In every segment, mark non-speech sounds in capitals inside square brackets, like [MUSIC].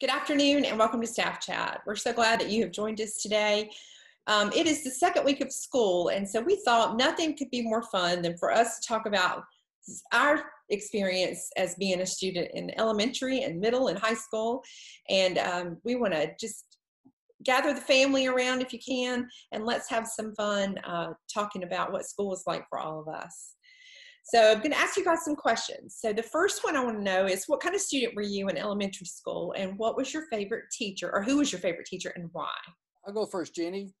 Good afternoon and welcome to Staff Chat. We're so glad that you have joined us today. Um, it is the second week of school, and so we thought nothing could be more fun than for us to talk about our experience as being a student in elementary and middle and high school. And um, we want to just gather the family around if you can, and let's have some fun uh, talking about what school is like for all of us. So I'm going to ask you guys some questions. So the first one I want to know is what kind of student were you in elementary school and what was your favorite teacher or who was your favorite teacher and why? I'll go first, Jenny.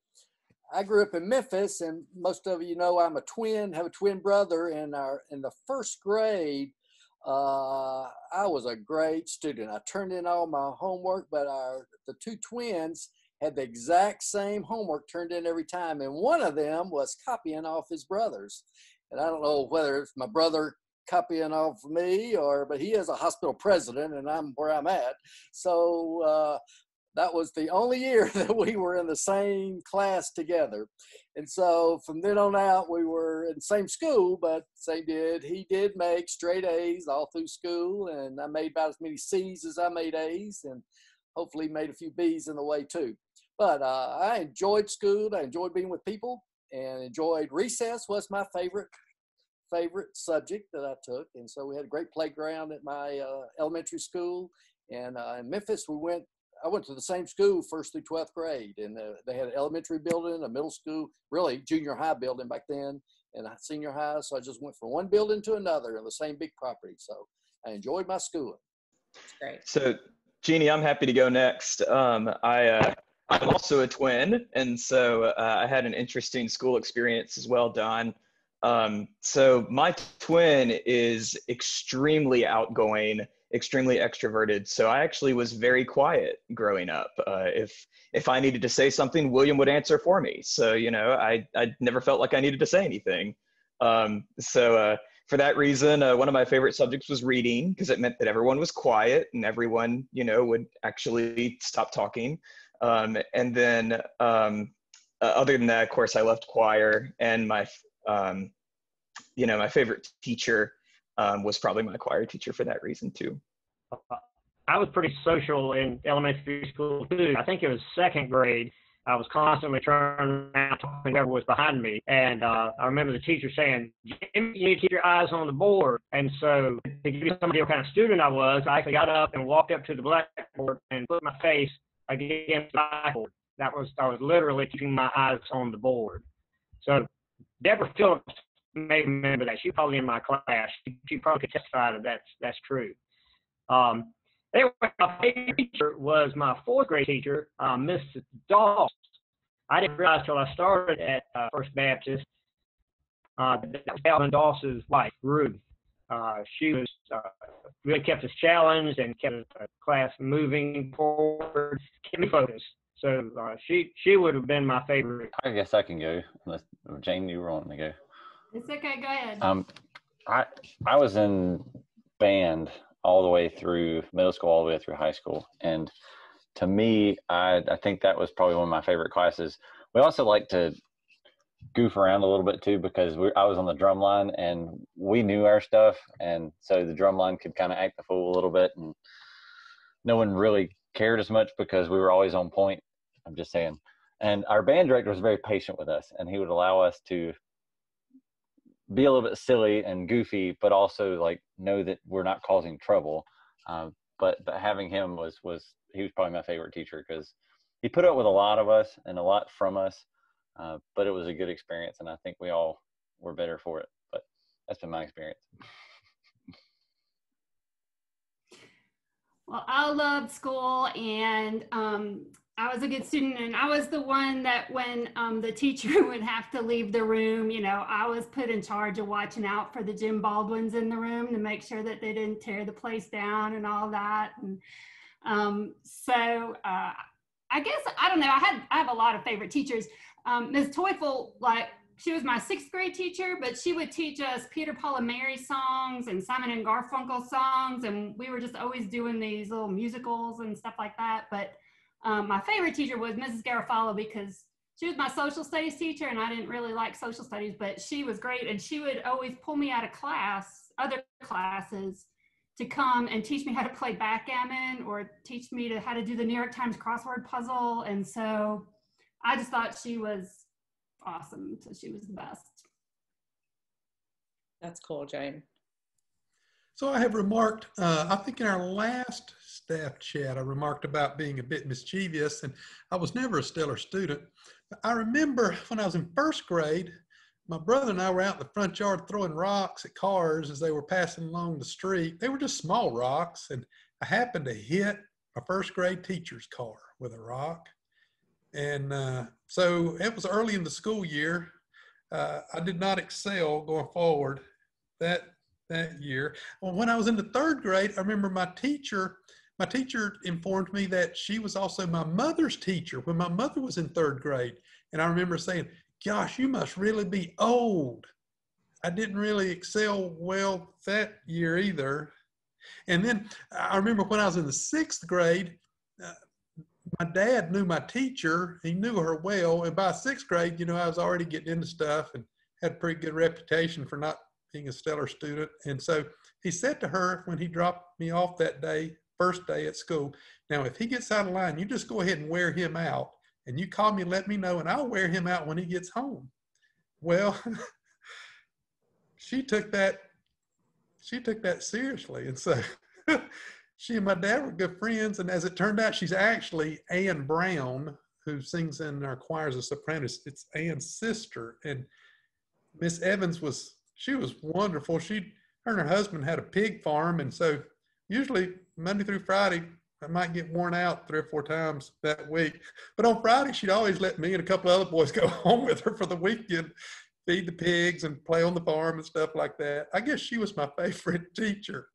I grew up in Memphis and most of you know I'm a twin, have a twin brother in our in the first grade. Uh, I was a great student. I turned in all my homework, but our the two twins had the exact same homework turned in every time, and one of them was copying off his brothers and I don't know whether it's my brother copying off me or, but he is a hospital president and I'm where I'm at. So uh, that was the only year [LAUGHS] that we were in the same class together. And so from then on out, we were in the same school, but same did. He did make straight A's all through school, and I made about as many C's as I made A's, and hopefully made a few B's in the way too. But uh, I enjoyed school. I enjoyed being with people and enjoyed recess was my favorite favorite subject that I took. And so we had a great playground at my uh, elementary school. And uh, in Memphis, we went, I went to the same school first through 12th grade. And uh, they had an elementary building, a middle school, really junior high building back then, and a senior high. So I just went from one building to another on the same big property. So I enjoyed my schooling. That's great. So, Jeannie, I'm happy to go next. Um, I, uh, I'm also a twin, and so uh, I had an interesting school experience as well, Don. Um, so my twin is extremely outgoing, extremely extroverted. So I actually was very quiet growing up. Uh, if if I needed to say something, William would answer for me. So you know, I I never felt like I needed to say anything. Um, so uh, for that reason, uh, one of my favorite subjects was reading because it meant that everyone was quiet and everyone you know would actually stop talking. Um, and then um, uh, other than that, of course, I left choir and my um, you know, my favorite teacher um, was probably my choir teacher for that reason too. I was pretty social in elementary school too. I think it was second grade. I was constantly turning around talking to whoever was behind me. And uh, I remember the teacher saying, Jimmy, you need to keep your eyes on the board. And so to give you some idea what kind of student I was, I actually got up and walked up to the blackboard and put my face against the blackboard. That was, I was literally keeping my eyes on the board. So Deborah Phillips may remember that. She probably in my class. She, she probably could testify that that's that's true. Um, anyway, my favorite teacher was my fourth grade teacher, uh, Miss Doss. I didn't realize till I started at uh, First Baptist uh, that was Calvin Doss's wife, Ruth. Uh, she was uh, really kept us challenged and kept the class moving forward, kept me focused. So uh, she she would have been my favorite. I guess I can go unless Jane, you were wanting to go. It's okay. Go ahead. Um, I I was in band all the way through middle school, all the way through high school, and to me, I I think that was probably one of my favorite classes. We also like to goof around a little bit too because we, I was on the drum line and we knew our stuff, and so the drum line could kind of act the fool a little bit, and no one really cared as much because we were always on point. I'm just saying. And our band director was very patient with us, and he would allow us to be a little bit silly and goofy, but also like know that we're not causing trouble. Um, but but having him was was he was probably my favorite teacher because he put up with a lot of us and a lot from us. Uh, but it was a good experience, and I think we all were better for it. But that's been my experience. Well, I loved school and um, I was a good student and I was the one that when um, the teacher [LAUGHS] would have to leave the room, you know, I was put in charge of watching out for the Jim Baldwins in the room to make sure that they didn't tear the place down and all that. And um, so uh, I guess, I don't know, I had, I have a lot of favorite teachers. Um, Ms. Teufel, like, she was my sixth grade teacher, but she would teach us Peter, Paul, and Mary songs and Simon and Garfunkel songs. And we were just always doing these little musicals and stuff like that. But um, my favorite teacher was Mrs. Garofalo because she was my social studies teacher and I didn't really like social studies, but she was great. And she would always pull me out of class, other classes, to come and teach me how to play backgammon or teach me to how to do the New York Times crossword puzzle. And so I just thought she was awesome. So she was the best. That's cool, Jane. So I have remarked, uh, I think in our last staff chat, I remarked about being a bit mischievous, and I was never a stellar student. I remember when I was in first grade, my brother and I were out in the front yard throwing rocks at cars as they were passing along the street. They were just small rocks, and I happened to hit a first grade teacher's car with a rock. And uh, so it was early in the school year. Uh, I did not excel going forward that that year. Well, when I was in the third grade, I remember my teacher. My teacher informed me that she was also my mother's teacher when my mother was in third grade. And I remember saying, Gosh, you must really be old. I didn't really excel well that year either. And then I remember when I was in the sixth grade, uh, my dad knew my teacher. He knew her well. And by sixth grade, you know, I was already getting into stuff and had a pretty good reputation for not being a stellar student. And so he said to her when he dropped me off that day, first day at school, now if he gets out of line, you just go ahead and wear him out. And you call me and let me know, and I'll wear him out when he gets home. Well, [LAUGHS] she took that she took that seriously. And so [LAUGHS] she and my dad were good friends. And as it turned out, she's actually Ann Brown, who sings in our choir as a soprano. It's Ann's sister. And Miss Evans was she was wonderful. She, her and her husband had a pig farm, and so usually Monday through Friday, I might get worn out three or four times that week. But on Friday, she'd always let me and a couple other boys [LAUGHS] go home with her for the weekend, feed the pigs and play on the farm and stuff like that. I guess she was my favorite [LAUGHS] teacher.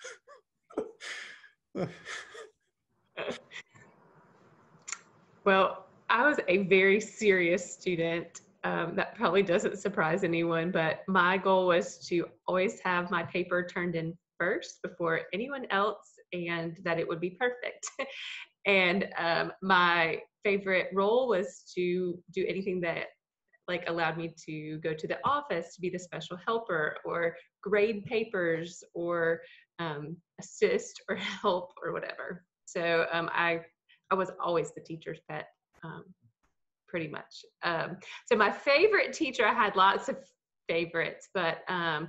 well, I was a very serious student um, that probably doesn't surprise anyone, but my goal was to always have my paper turned in first before anyone else and that it would be perfect. [LAUGHS] and um, my favorite role was to do anything that like allowed me to go to the office to be the special helper or grade papers or um, assist or [LAUGHS] help or whatever. So um, I I was always the teacher's pet. Um, pretty much. Um, so my favorite teacher, I had lots of favorites, but um,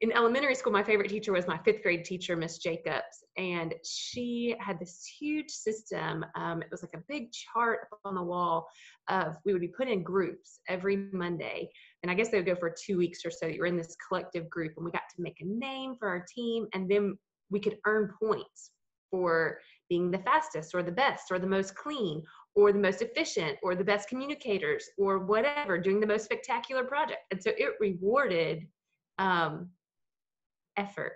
in elementary school, my favorite teacher was my fifth grade teacher, Miss Jacobs, and she had this huge system. Um, it was like a big chart on the wall of we would be put in groups every Monday, and I guess they would go for two weeks or so. You're in this collective group, and we got to make a name for our team, and then we could earn points for being the fastest or the best or the most clean or the most efficient or the best communicators or whatever doing the most spectacular project and so it rewarded um, effort.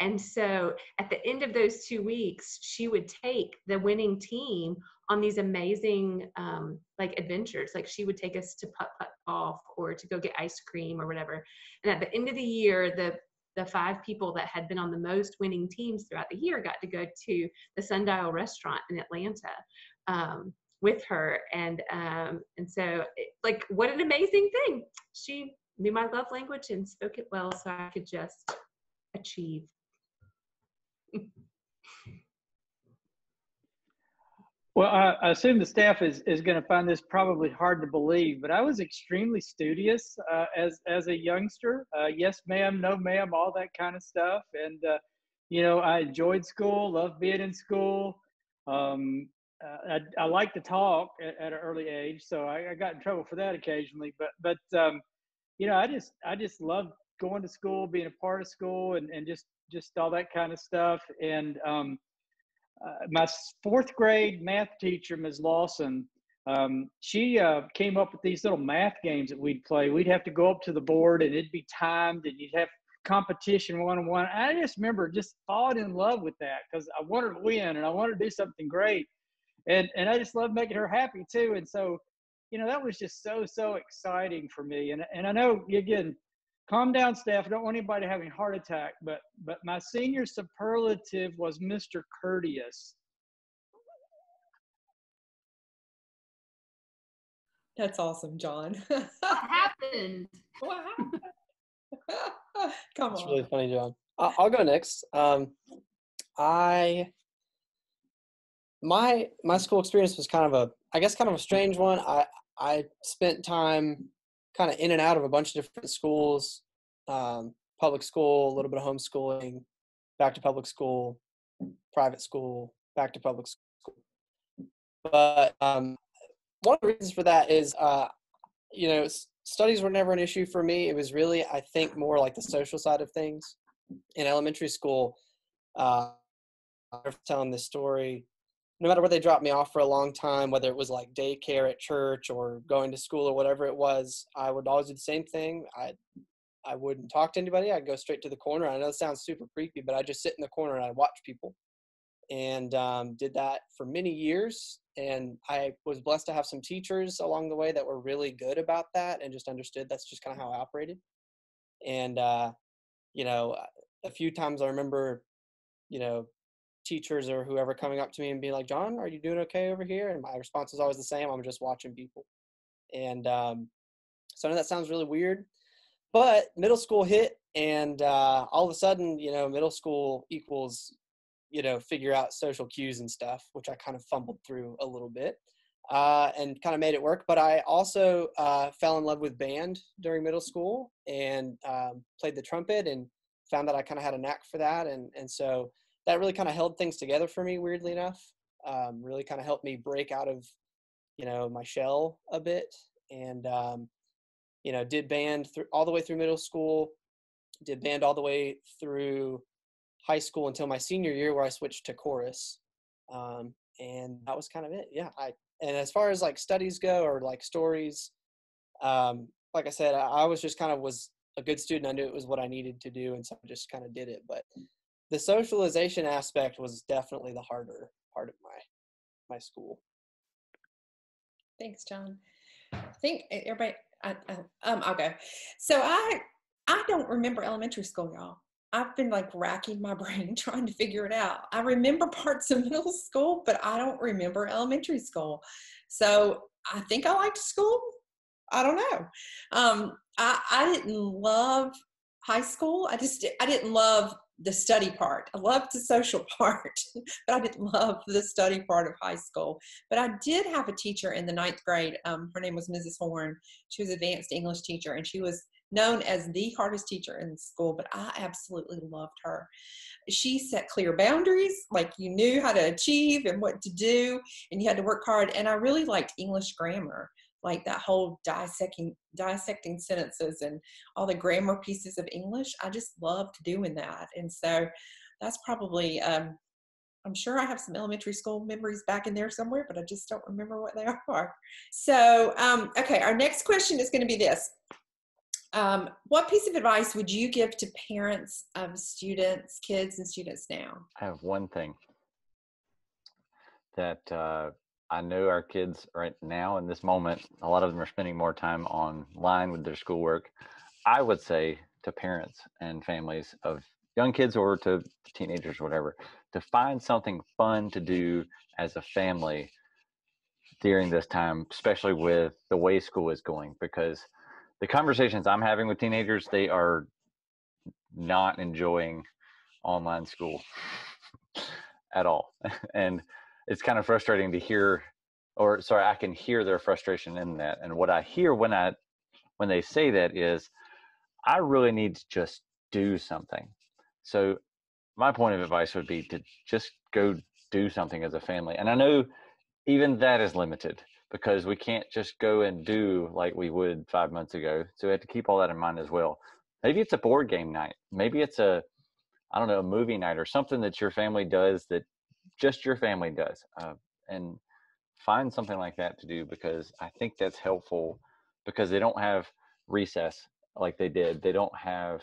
And so at the end of those two weeks she would take the winning team on these amazing um, like adventures. Like she would take us to putt putt golf or to go get ice cream or whatever. And at the end of the year the the five people that had been on the most winning teams throughout the year got to go to the sundial restaurant in atlanta um, with her. And um and so like what an amazing thing. She knew my love language and spoke it well so i could just achieve. Well I, I, assume the staff is, is going to find this probably hard to believe but i was extremely studious uh, as as a youngster. Uh, yes ma'am no ma'am all that kind of stuff. And uh, you know i enjoyed school loved being in school. Um, uh, I, I, like to talk at, at, an early age, so I, I, got in trouble for that occasionally. But but um, you know, I just I just love going to school, being a part of school, and, and just just all that kind of stuff. And um, uh, my fourth grade math teacher, Ms. Lawson, um, she uh, came up with these little math games that we'd play. We'd have to go up to the board, and it'd be timed, and you'd have competition one on one. I just remember just falling in love with that because I wanted to win and I wanted to do something great and and I just love making her happy too. And so, you know, that was just so so exciting for me. And and I know again, calm down, staff. I don't want anybody having heart attack. But but my senior superlative was Mr. Courteous. That's awesome, John. [LAUGHS] what happened? What happened? [LAUGHS] Come on. That's on. really funny, John. I'll go next. Um, I my my school experience was kind of a I guess kind of a strange one. I I spent time kind of in and out of a bunch of different schools, um, public school, a little bit of homeschooling, back to public school, private school, back to public school. But um, one of the reasons for that is, uh, you know, studies were never an issue for me. It was really, I think, more like the social side of things. In elementary school, uh, telling this story no matter where they dropped me off for a long time, whether it was like daycare at church or going to school or whatever it was, I would always do the same thing. I I wouldn't talk to anybody. I'd go straight to the corner. I know it sounds super creepy, but I just sit in the corner and I watch people, and um, did that for many years. And I was blessed to have some teachers along the way that were really good about that and just understood that's just kind of how I operated. And uh, you know, a few times I remember, you know, teachers or whoever coming up to me and being like, John, are you doing okay over here? And my response is always the same. I'm just watching people. And um, so I know that sounds really weird, but middle school hit and uh, all of a sudden, you know, middle school equals, you know, figure out social cues and stuff, which I kind of fumbled through a little bit. Uh, and kind of made it work. But I also uh, fell in love with band during middle school and um, played the trumpet and found that I kind of had a knack for that. And and so that really kind of held things together for me weirdly enough um, really kind of helped me break out of you know my shell a bit and um, you know did band all the way through middle school did band all the way through high school until my senior year where i switched to chorus um, and that was kind of it yeah i and as far as like studies go or like stories um, like i said I, I was just kind of was a good student i knew it was what i needed to do and so i just kind of did it but the socialization aspect was definitely the harder part of my my school. Thanks, John. I think everybody. I, I, um, I'll go. So I I don't remember elementary school, y'all. I've been like racking my [LAUGHS] brain trying to figure it out. I remember parts of [LAUGHS] middle school, but I don't remember elementary school. So I think I liked school. I don't know. Um, I I didn't love high school. I just I didn't love the study part. I loved the social [LAUGHS] part, but I didn't love the study part of high school. But I did have a teacher in the ninth grade. Um, her name was Mrs. Horn. She was advanced English teacher, and she was known as the hardest teacher in school, but I absolutely loved her. She set clear boundaries, like you knew how to achieve and what to do, and you had to work hard. And I really liked English grammar like that whole dissecting dissecting sentences and all the grammar pieces of English. I just loved doing that, and so that's probably. Um, I'm sure I have some elementary school memories back in there somewhere, but I just don't remember what they [LAUGHS] are. So, um, okay, our next question is going to be this. Um, what piece of advice would you give to parents of students, kids, and students now? I have one thing that uh, I know our kids right now in this moment, a lot of them are spending more time online with their schoolwork. I would say to parents and families of young kids or to teenagers, whatever, to find something fun to do as a family during this time, especially with the way school is going, because the conversations I'm having with teenagers, they are not enjoying online school [LAUGHS] at all. [LAUGHS] and it's kind of frustrating to hear or sorry i can hear their frustration in that and what i hear when i when they say that is i really need to just do something. So my point of advice would be to just go do something as a family and i know even that is limited because we can't just go and do like we would five months ago so we have to keep all that in mind as well. Maybe it's a board game night maybe it's a i don't know a movie night or something that your family does that just your family does. Uh, and find something like that to do because I think that's helpful because they don't have recess like they did. They don't have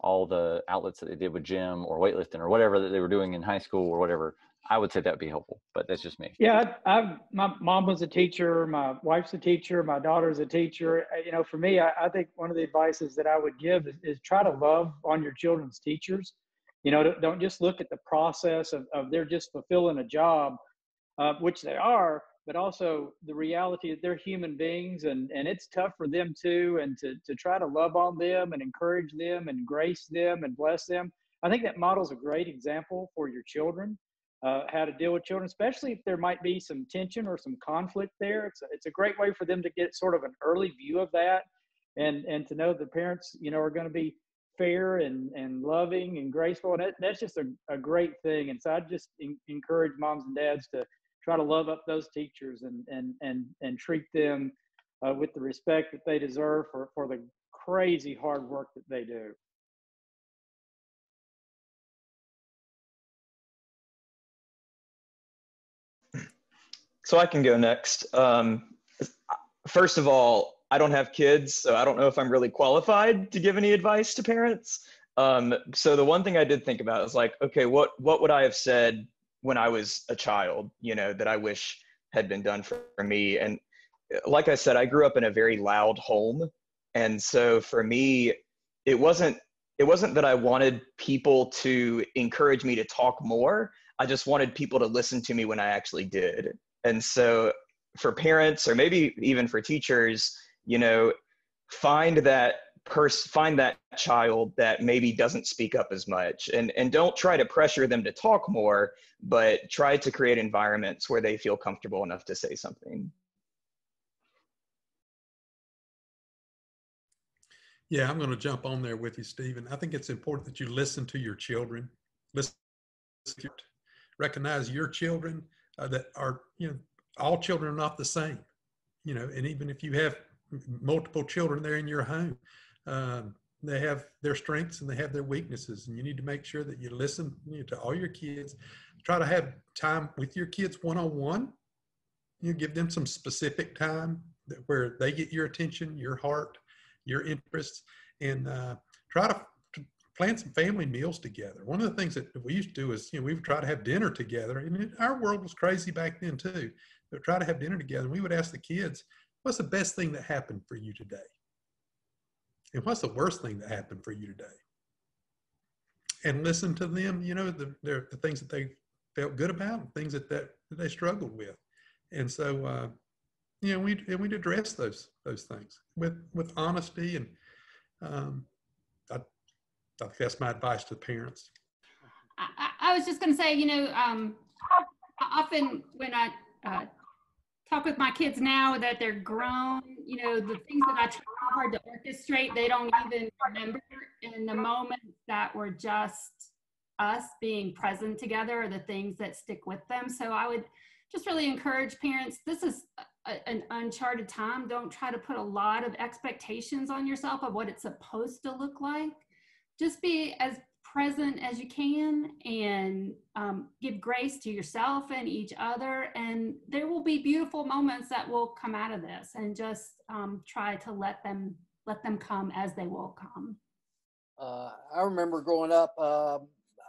all the outlets that they did with gym or weightlifting or whatever that they were doing in high school or whatever. I would say that'd be helpful, but that's just me. Yeah, I, I my mom was a teacher, my wife's a teacher, my daughter's a teacher. Uh, you know, for me, I, I think one of the advices that I would give is, is try to love on your children's teachers you know, don't just look at the process of, of they're just fulfilling a job, uh, which they are, but also the reality that they're human beings and, and it's tough for them too. And to, to try to love on them and encourage them and grace them and bless them. I think that models a great example for your children uh, how to deal with children, especially if there might be some tension or some conflict there. It's a, it's a great way for them to get sort of an early view of that, and and to know the parents, you know, are going to be fair and and loving and graceful, and that, that's just a, a great thing. And so I just in, encourage moms and dads to try to love up those teachers and and and and treat them uh, with the respect that they deserve for for the crazy hard work that they do. So I can go next. Um, first of all, I don't have kids, so I don't know if I'm really qualified to give any advice to parents. Um, so the one thing I did think about is like, okay, what what would I have said when I was a child? You know, that I wish had been done for, for me. And like I said, I grew up in a very loud home, and so for me, it wasn't it wasn't that I wanted people to encourage me to talk more. I just wanted people to listen to me when I actually did. And so for parents or maybe even for teachers, you know, find that person find that child that maybe doesn't speak up as much. And and don't try to pressure them to talk more but try to create environments where they feel comfortable enough to say something. Yeah i'm going to jump on there with you stephen. I think it's important that you listen to your children. Listen recognize your children uh, that are you know all children are not the same you know and even if you have multiple children there in your home um, they have their strengths and they have their weaknesses and you need to make sure that you listen you know, to all your kids try to have time with your kids one-on-one you give them some specific time where they get your attention your heart your interests and uh, try to plan some family meals together. One of the things that we used to do is, you know, we would try to have dinner together. And it, our world was crazy back then too. But try to have dinner together. We would ask the kids, what's the best thing that happened for you today? And what's the worst thing that happened for you today? And listen to them, you know, the, the things that they felt good about things that, that, that they struggled with. And so, uh, you know, we and we'd address those those things with with honesty and um, I think that's my advice to parents. I, I was just going to say, you know, um, often when I uh, talk with my kids now that they're grown, you know, the things that I try hard to orchestrate, they don't even remember in the moments that were just us being present together are the things that stick with them. So I would just really encourage parents, this is a, an uncharted time. Don't try to put a lot of expectations on yourself of what it's supposed to look like just be as present as you can and um, give grace to yourself and each other. And there will be beautiful moments that will come out of this and just um, try to let them let them come as they will come. Uh, I remember growing up, uh,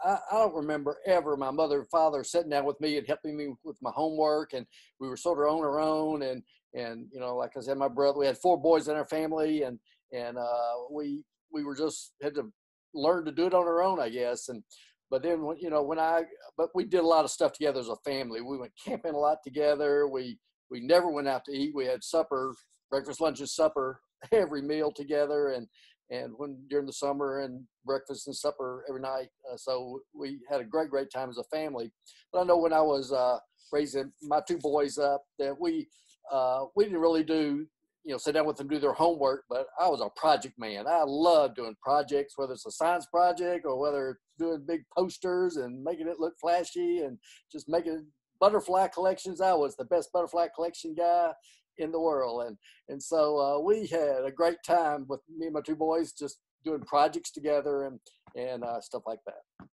I, I, don't remember ever my mother and father sitting down with me and helping me with my homework. And we were sort of on our own. And, and, you know, like I said, my brother, we had four boys in our family and, and uh, we, we were just had to learned to do it on our own, I guess. And but then when you know when I but we did a lot of stuff together as a family. We went camping a lot together. We we never went out to eat. We had supper, breakfast, lunch, and supper [LAUGHS] every meal together, and and when during the summer and breakfast and supper every night. Uh, so we had a great great time as a family. But I know when I was uh, raising my two boys up that we uh, we didn't really do you know, sit down with them, do their homework. But I was a project man. I love doing projects, whether it's a science project or whether doing big posters and making it look flashy and just making butterfly collections. I was the best butterfly collection guy in the world, and and so uh, we had a great time with me and my two boys just doing projects together and and uh, stuff like that.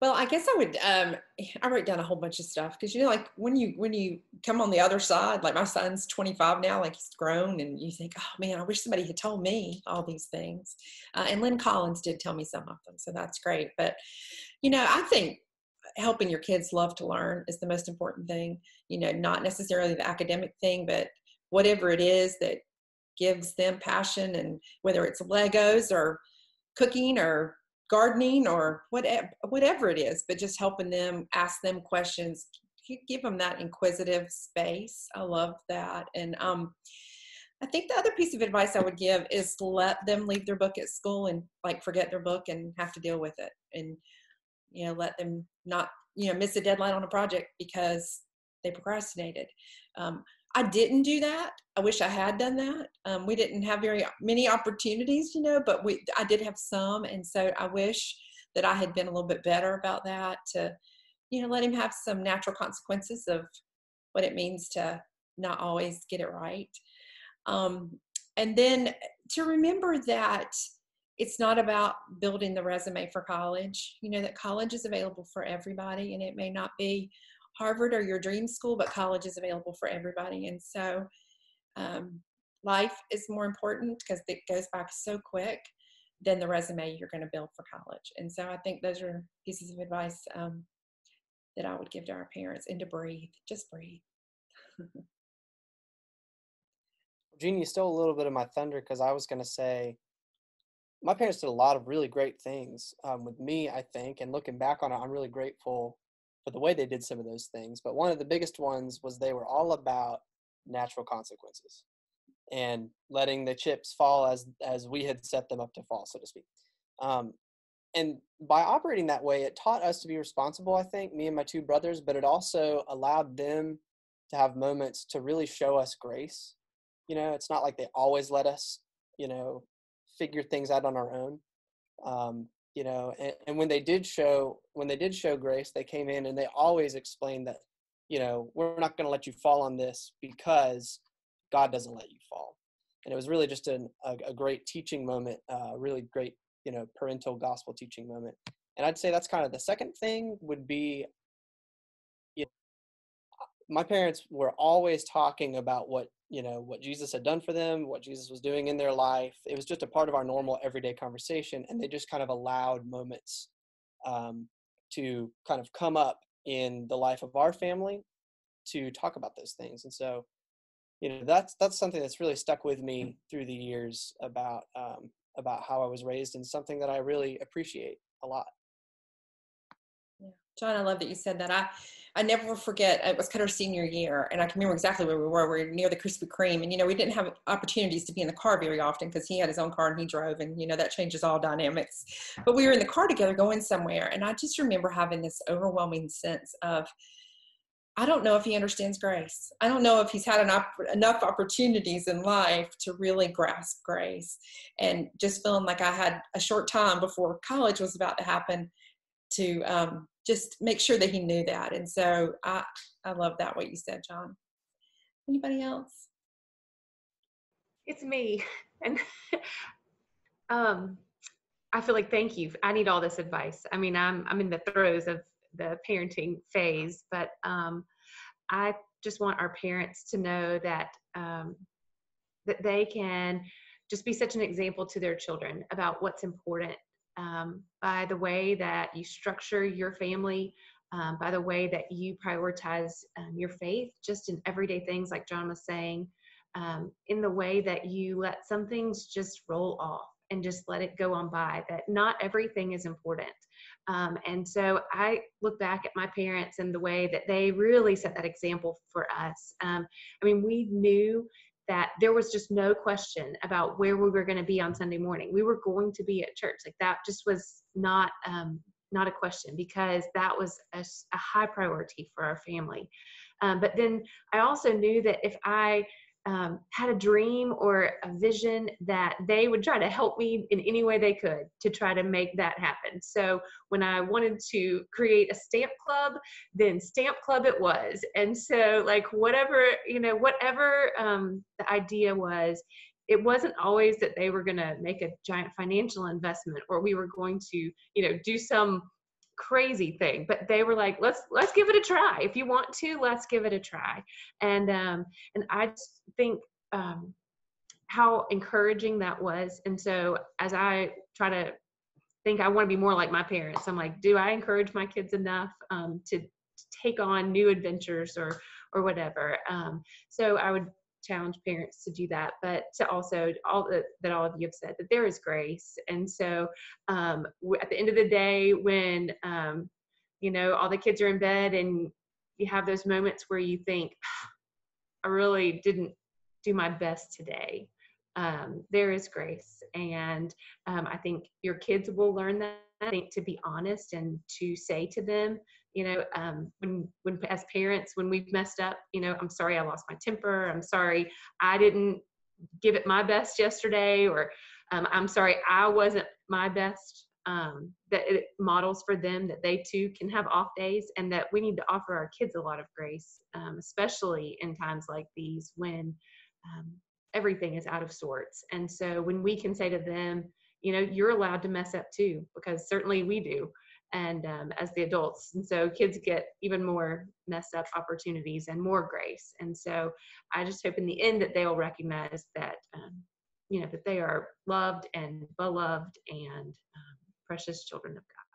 Well, I guess I would. Um, I write down a whole bunch of stuff because you know, like when you when you come on the other side, like my son's 25 now, like he's grown, and you think, oh man, I wish somebody had told me all these things. Uh, and Lynn Collins did tell me some of them, so that's great. But you know, I think helping your kids love to learn is the most important thing. You know, not necessarily the academic thing, but whatever it is that gives them passion, and whether it's Legos or cooking or gardening or whatever whatever it is but just helping them ask them questions give them that inquisitive space. I love that. And um i think the other piece of advice i would give is let them leave their book at school and like forget their book and have to deal with it. And you know let them not you know miss a deadline on a project because they procrastinated. Um, i didn't do that. I wish i had done that. Um, we didn't have very many opportunities you know but we i did have some and so i wish that i had been a little bit better about that to you know let him have some natural consequences of what it means to not always get it right. Um, and then to remember that it's not about building the resume for college. You know, that college is available for everybody, and it may not be Harvard or your dream school, but college is available for everybody. And so, um, life is more important because it goes by so quick than the resume you're going to build for college. And so, I think those are pieces of advice um, that I would give to our parents and to breathe, just breathe. [LAUGHS] Jeannie, you stole a little bit of my thunder because I was going to say my parents did a lot of really great things um, with me, I think. And looking back on it, I'm really grateful for the way they did some of those things. But one of the biggest ones was they were all about natural consequences and letting the chips fall as as we had set them up to fall, so to speak. Um, and by operating that way, it taught us to be responsible. I think me and my two brothers, but it also allowed them to have moments to really show us grace you know, it's not like they always let us, you know, figure things out on our own. Um, you know, and, and when they did show when they did show grace, they came in and they always explained that, you know, we're not going to let you fall on this because God doesn't let you fall. And it was really just an, a, a great teaching moment, uh, really great, you know, parental gospel teaching moment. And I'd say that's kind of the second thing would be you know, my parents were always talking about what you know what jesus had done for them what jesus was doing in their life. It was just a part of our normal everyday conversation and they just kind of allowed moments um, to kind of come up in the life of our family to talk about those things. And so you know that's that's something that's really stuck with me through the years about um, about how i was raised and something that i really appreciate a lot john i love that you said that i I never forget, it was kind of senior year, and I can remember exactly where we were. We were near the Krispy Kreme, and you know, we didn't have opportunities to be in the car very often because he had his own car and he drove, and you know, that changes all dynamics. But we were in the car together going somewhere, and I just remember having this overwhelming sense of, I don't know if he understands grace. I don't know if he's had op- enough opportunities in life to really grasp grace. And just feeling like I had a short time before college was about to happen to um, just make sure that he knew that. And so I, I love that what you said, John. Anybody else? It's me. And [LAUGHS] um, I feel like thank you. I need all this advice. I mean, I'm I'm in the throes of the parenting phase, but um, I just want our parents to know that um, that they can just be such an example to their children about what's important um, by the way that you structure your family, um, by the way that you prioritize um, your faith, just in everyday things, like John was saying, um, in the way that you let some things just roll off and just let it go on by, that not everything is important. Um, and so I look back at my parents and the way that they really set that example for us. Um, I mean, we knew that there was just no question about where we were going to be on Sunday morning. We were going to be at church. Like that just was not um, not a question because that was a, a high priority for our family. Um, but then I also knew that if I um, had a dream or a vision that they would try to help me in any way they could to try to make that happen. So when I wanted to create a stamp club, then stamp club it was. And so like whatever, you know, whatever um, the idea was, it wasn't always that they were going to make a giant financial investment or we were going to, you know, do some crazy thing but they were like let's let's give it a try. If you want to let's give it a try. And um and i think um how encouraging that was. And so as i try to think i want to be more like my parents i'm like do i encourage my kids enough um to, to take on new adventures or or whatever? Um so i would challenge parents to do that, but to also all that, that all of you have said that there is grace. And so um, at the end of the day, when um, you know all the kids are in bed and you have those moments where you think, I really didn't do my best today. Um, there is grace, and um, I think your kids will learn that I think to be honest and to say to them, you know, um, when when as parents, when we've messed up, you know, I'm sorry I lost my temper. I'm sorry I didn't give it my best yesterday, or um, I'm sorry I wasn't my best. Um, that it models for them that they too can have off days, and that we need to offer our kids a lot of grace, um, especially in times like these when um, everything is out of sorts. And so when we can say to them, you know, you're allowed to mess up too, because certainly we do and um, as the adults and so kids get even more messed up opportunities and more grace and so i just hope in the end that they'll recognize that um, you know that they are loved and beloved and um, precious children of god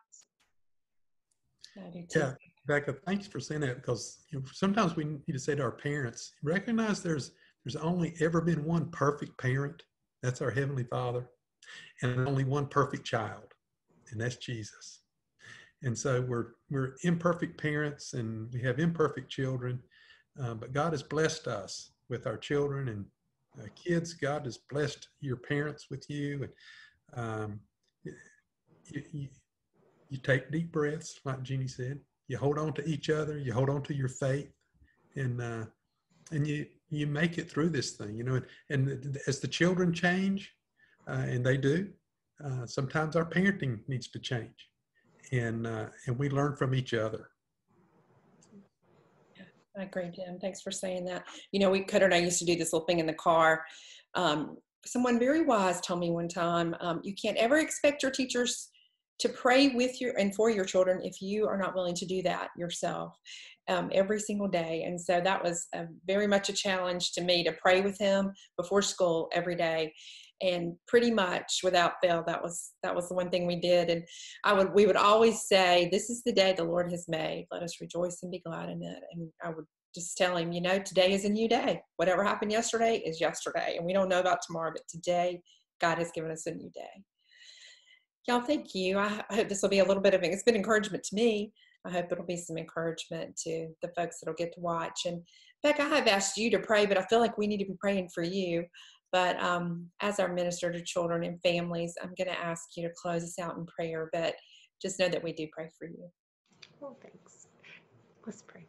Yeah, too. Becca, thanks for saying that because you know, sometimes we need to say to our parents, recognize there's there's only ever been one perfect parent. That's our Heavenly Father, and only one perfect child, and that's Jesus. And so we're we're imperfect parents, and we have imperfect children, uh, but God has blessed us with our children and uh, kids. God has blessed your parents with you, and um, you, you, you take deep breaths, like Jeannie said. You hold on to each other. You hold on to your faith, and uh, and you you make it through this thing. You know, and, and as the children change, uh, and they do, uh, sometimes our parenting needs to change, and uh, and we learn from each other. I agree, Jim. Thanks for saying that. You know, we Cutter and I used to do this little thing in the car. Um, someone very wise told me one time, um, you can't ever expect your teachers to pray with your and for your children if you are not willing to do that yourself um, every single day. And so that was a, very much a challenge to me to pray with him before school every day. And pretty much without fail, that was that was the one thing we did. And I would we would always say, "This is the day the Lord has made. Let us rejoice and be glad in it." And I would just tell him, you know, today is a new day. Whatever happened yesterday is yesterday, and we don't know about tomorrow, but today God has given us a new day. Y'all, thank you. I, hope this will be a little bit of it's been encouragement to me. I hope it'll be some encouragement to the folks that'll get to watch. And Beck, I have asked you to pray, but I feel like we need to be praying for you. But um, as our minister to children and families, I'm going to ask you to close us out in prayer. But just know that we do pray for you. Oh, thanks. Let's pray.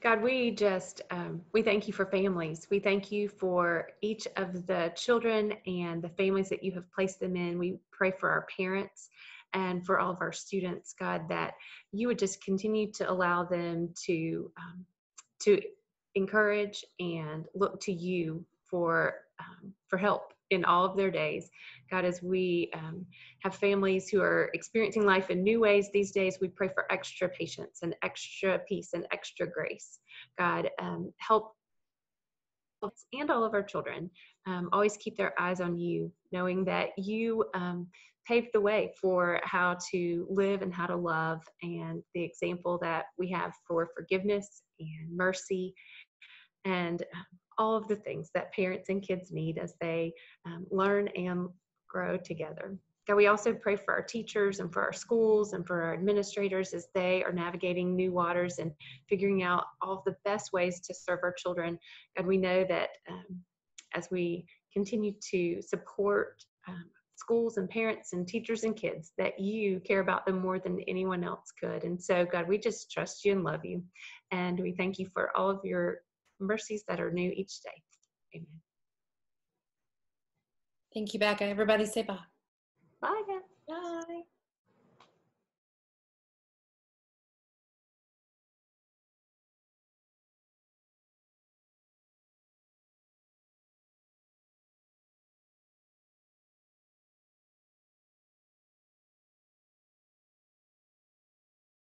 God, we just um, we thank you for families. We thank you for each of the children and the families that you have placed them in. We pray for our parents and for all of our students, God, that you would just continue to allow them to um, to encourage and look to you for um, for help in all of their days. God, as we um, have families who are experiencing life in new ways these days, we pray for extra patience and extra peace and extra grace. God, um, help us and all of our children um, always keep their eyes on you, knowing that you um, paved the way for how to live and how to love, and the example that we have for forgiveness and mercy and um, all of the things that parents and kids need as they um, learn and grow together. God, we also pray for our teachers and for our schools and for our administrators as they are navigating new waters and figuring out all the best ways to serve our children. God, we know that um, as we continue to support um, schools and parents and teachers and kids, that you care about them more than anyone else could. And so, God, we just trust you and love you. And we thank you for all of your mercies that are new each day. Amen. Thank you, Becca. Everybody say bye. Bye, guys.